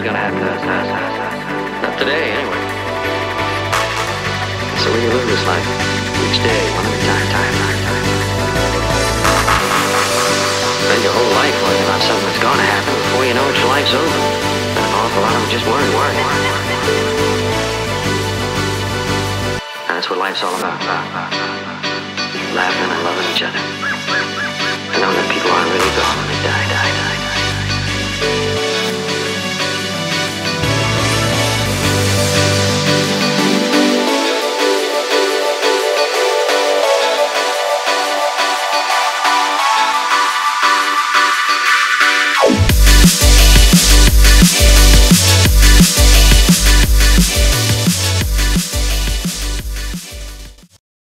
wasn't gonna happen. Not today, anyway. So we can live this life each day, one at a time, time, time, time. Spend your whole life worrying about something that's gonna happen before you know it, your life's over. And an awful lot of them just worry, worry. And that's what life's all about. Laughing and loving each other.